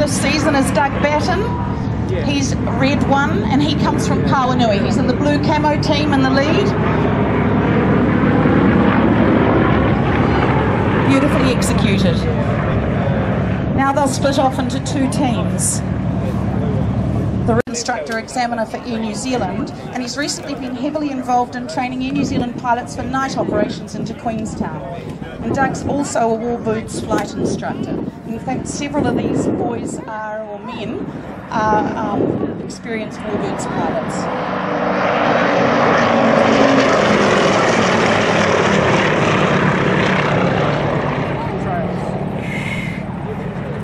this season is Doug Batten. He's red one and he comes from Pauanui. He's in the blue camo team in the lead. Beautifully executed. Now they'll split off into two teams the instructor examiner for Air New Zealand, and he's recently been heavily involved in training Air New Zealand pilots for night operations into Queenstown. And Doug's also a Warbirds flight instructor. In fact, several of these boys are, or men, are um, experienced Warbirds pilots.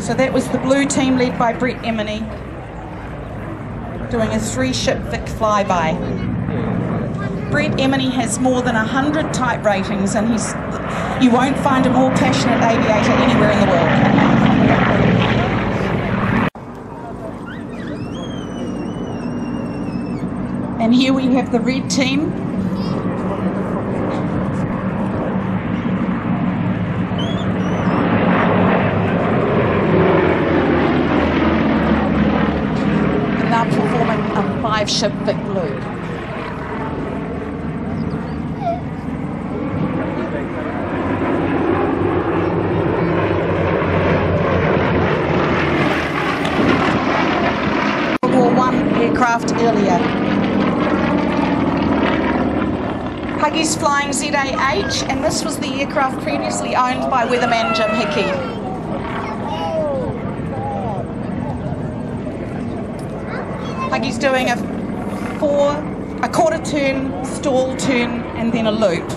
So that was the blue team led by Brett Emeny doing a three ship Vic flyby. Brett Emeny has more than 100 type ratings and he's you won't find a more passionate aviator anywhere in the world. Here we have the red team five ship Vic Blue. One aircraft earlier. Huggy's flying ZAH, and this was the aircraft previously owned by weatherman Jim Hickey. Huggy's doing a four, a quarter turn, stall turn, and then a loop.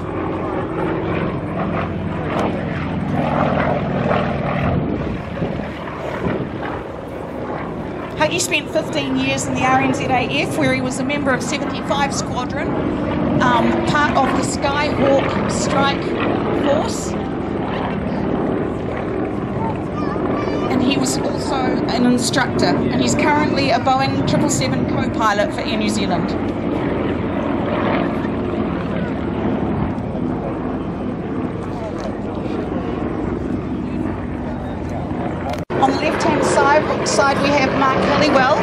Huggy spent 15 years in the RNZAF where he was a member of 75 Squadron, um, part of the Skyhawk Strike Force, And he was also an instructor, and he's currently a Boeing 777 co-pilot for Air New Zealand. On the left-hand side, we have Mark Halliwell,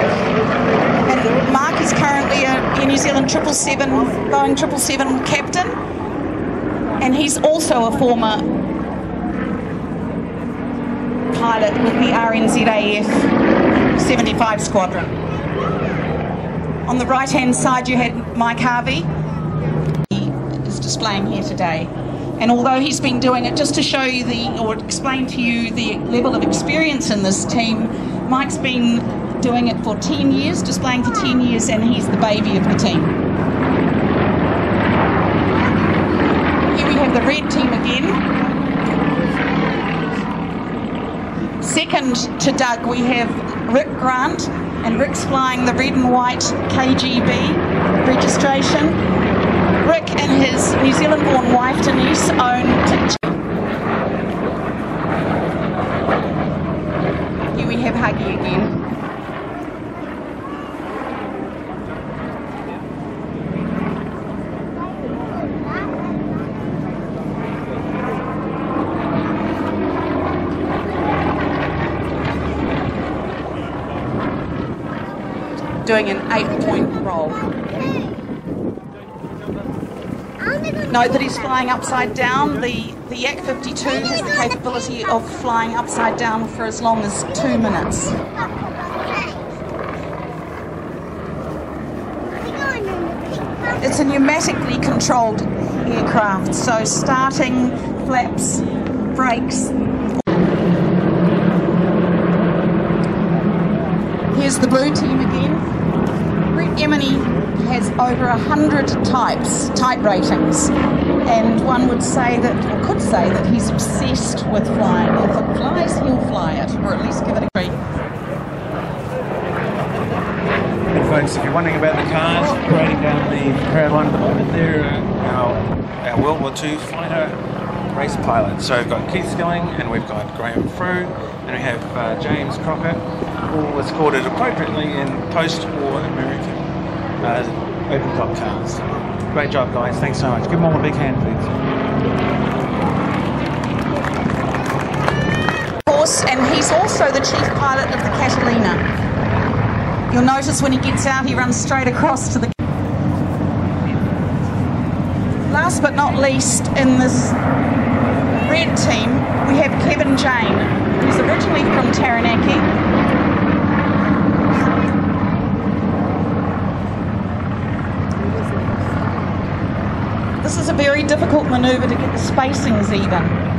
and Mark is currently a Air New Zealand 777, Boeing 777 captain, and he's also a former pilot with the RNZAF 75 Squadron. On the right hand side you had Mike Harvey. He is displaying here today. And although he's been doing it just to show you the, or explain to you the level of experience in this team, Mike's been doing it for 10 years, displaying for 10 years, and he's the baby of the team. Here we have the red team again. Second to Doug, we have Rick Grant, and Rick's flying the red and white KGB registration. Rick and his New Zealand born wife Denise own Here we have Huggy again. doing an eight point roll. Note that he's flying upside down. The, the Yak 52 has the capability of flying upside down for as long as two minutes. It's a pneumatically controlled aircraft, so starting, flaps, brakes. Here's the blue team again. Emeny has over a hundred types, type ratings, and one would say that, or could say that he's obsessed with flying. If it flies, he'll fly it, or at least give it a try. And folks, if you're wondering about the cars, parading down the crowd line at the moment, there our, our World War II fighter race pilot. So we've got Keith Skilling and we've got Graham Frew and we have uh, James Crocker, all escorted appropriately in post-war American uh, open top. Great job, guys. Thanks so much. Give them all a big hand, please. Of course, and he's also also the chief pilot of the Catalina. You'll notice when he gets out, he runs straight across to the. Last but not least, in this red team, we have Kevin Jane, who's originally from Taranaki. This is a very difficult manoeuvre to get the spacings even.